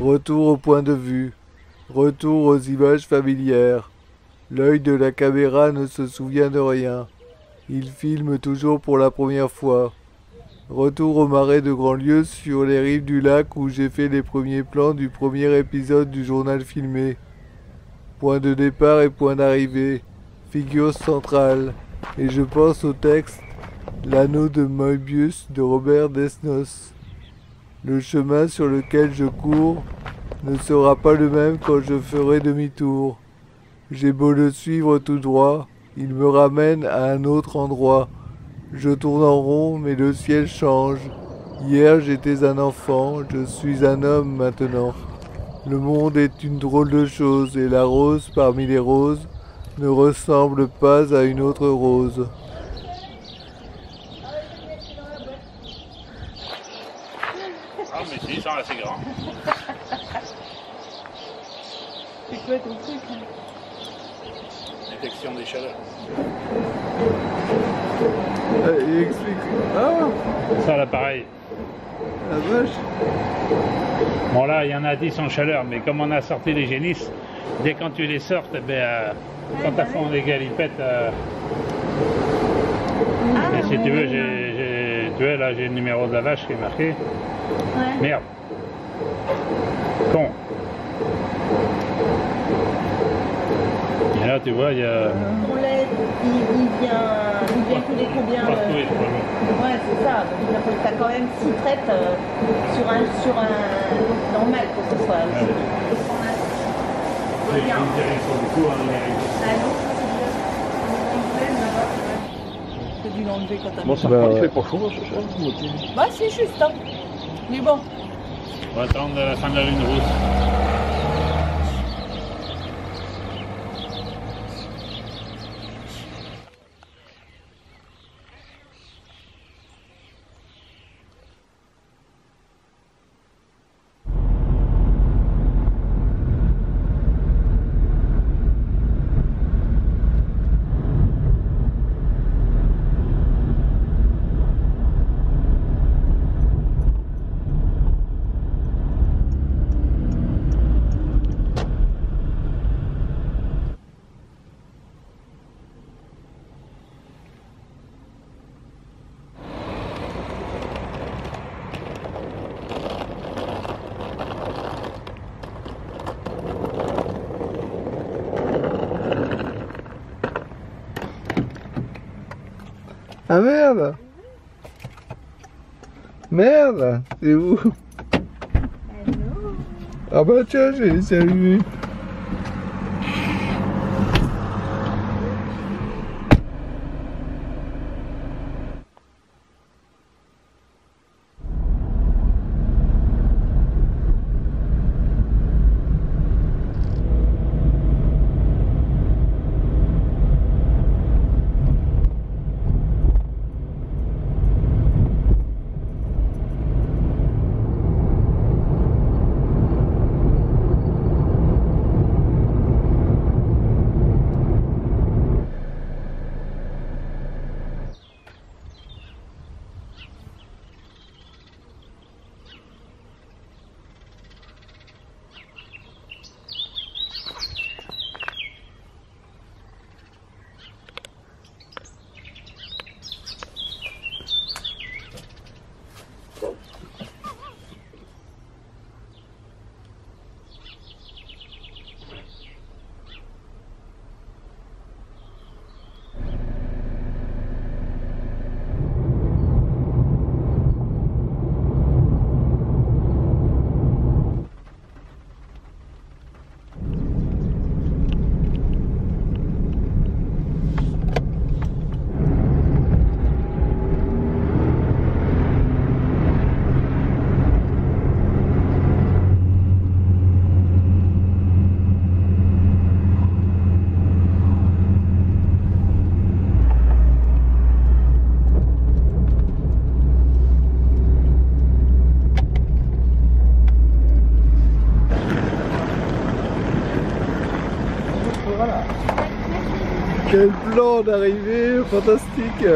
Retour au point de vue. Retour aux images familières. L'œil de la caméra ne se souvient de rien. Il filme toujours pour la première fois. Retour au marais de Grandlieu sur les rives du lac où j'ai fait les premiers plans du premier épisode du journal filmé. Point de départ et point d'arrivée. Figure centrale. Et je pense au texte L'anneau de Moebius de Robert Desnos. Le chemin sur lequel je cours ne sera pas le même quand je ferai demi-tour. J'ai beau le suivre tout droit, il me ramène à un autre endroit. Je tourne en rond, mais le ciel change. Hier j'étais un enfant, je suis un homme maintenant. Le monde est une drôle de chose, et la rose parmi les roses ne ressemble pas à une autre rose. Ah, mais si, ils sont assez grands. C'est quoi ton truc là Détection des chaleurs. Euh, il explique. Ah, Ça, l'appareil. la vache. Bon, là, il y en a 10 en chaleur, mais comme on a sorti les génisses, dès quand tu les sortes, eh ben, euh, quand tu fond des galipettes, euh, et si tu veux, j'ai, tu vois, là, j'ai le numéro de la vache qui est marqué. Ouais. Merde. Con. Et là, tu vois, il y a. Ton lait, il, il vient, il vient couler combien Pas crois. Ouais, c'est ça. Donc, il faut- t'as quand même 6 traites euh, sur un, sur un normal pour que ce soit. Ouais, ouais. Bien. hein, numérique. Ah non, c'est dû l'enlever quand t'as Bon, ça Bah, fait pas chaud ce soir, moitié. Bah, c'est juste, hein. Mais bon. On va attendre la fin de la lune rousse. Ah merde. Merde C'est où? Ah bah tiens, j'ai laissé allumer. Quel plan d'arrivée fantastique